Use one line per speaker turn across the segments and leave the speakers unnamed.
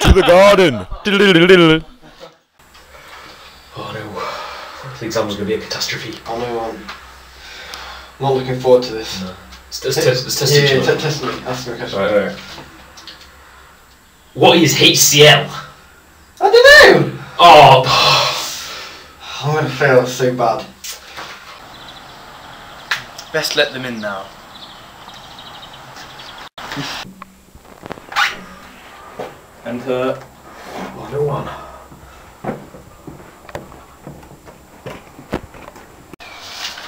to the garden.
Oh no. The exam was going to be a catastrophe.
Oh, I know I'm not looking forward to this.
No. Let's, let's, test, let's test
yeah,
each
yeah,
other.
te- test me. Ask me a question.
Right, right. What is HCl?
I don't know!
Oh,
I'm gonna fail so bad.
Best let them in now. And her.
oh one.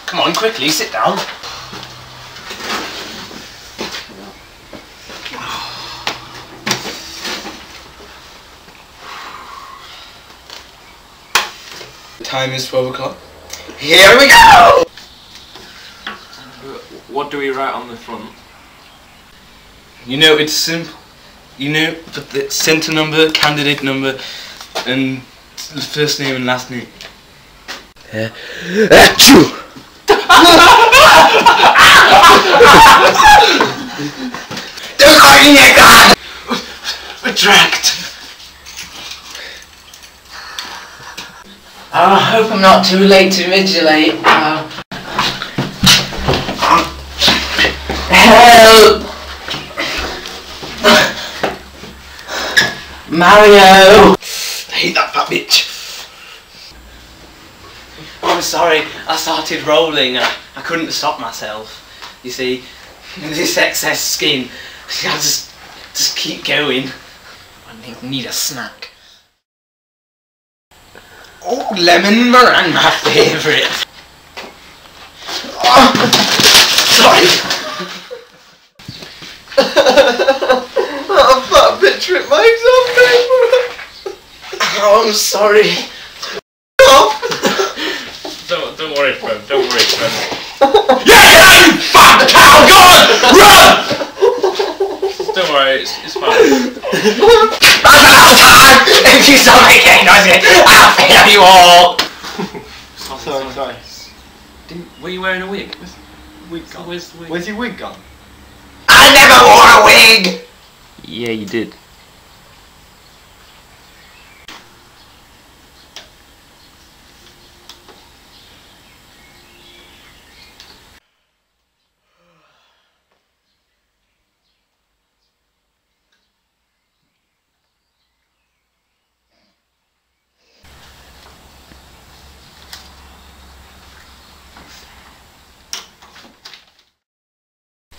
Come on, quickly, sit down. The time is 12 o'clock. Here we go!
What do we write on the front?
You know, it's simple. You know, put the centre number, candidate number, and the first name and last name. Eh, yeah. Achoo! Don't call me god! Retract!
I hope I'm not too late to invigilate. Mario!
I hate that fat bitch. I'm sorry, I started rolling. I, I couldn't stop myself. You see, this excess skin, I just, just keep going. I need, need a snack. Oh, lemon meringue, my favourite. Oh, sorry.
That fat bitch ripped my
Oh, I'm sorry.
Don't, don't worry, Fred. Don't worry, Fred.
Yeah, you fat cow! Go on, run!
Don't worry, it's, it's fine.
That's enough time! If you stop making noises, I'll fail you all!
Sorry, sorry.
Didn't, were you wearing a wig?
Wig gone.
Where's the wig?
Where's your wig gone?
I never wore a wig!
Yeah, you did.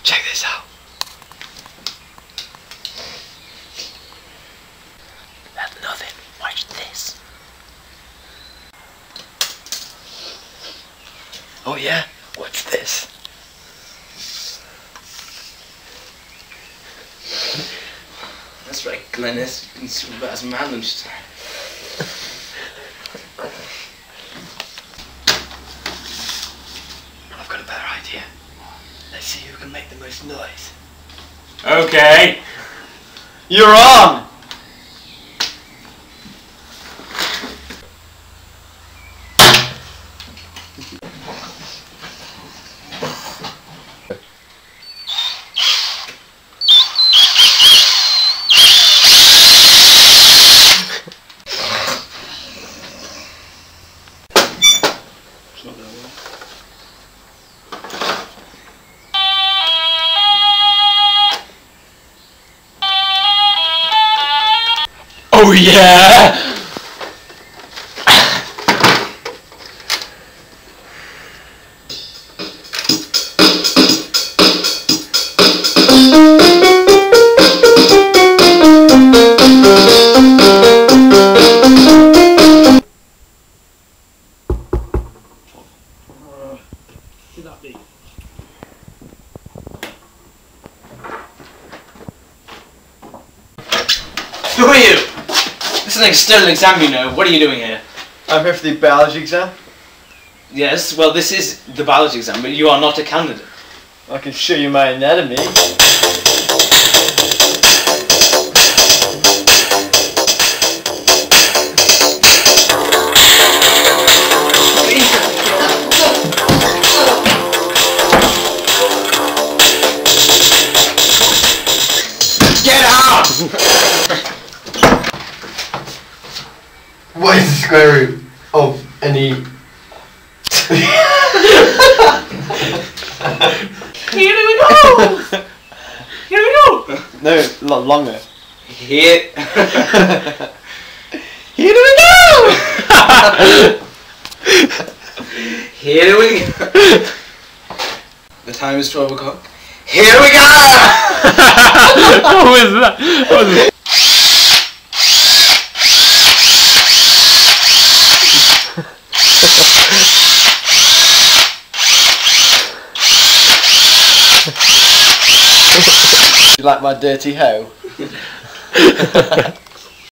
Check this out. That's nothing. Watch this. Oh yeah? What's this? That's right, Glennis. You can swim about as man lunchtime. I've got a better idea. Let's see who can make the most noise.
Okay.
You're on!
Oh yeah! Who are you? Is an external exam, you know. What are you doing here?
I'm here for the biology exam.
Yes, well, this is the biology exam, but you are not a candidate.
I can show you my anatomy. Square root of any.
Here we go! Here we go!
no, a lot longer.
Here.
Here we go!
Here we go. The time is 12 o'clock. Here we go!
what was that? What was
you like my dirty hoe?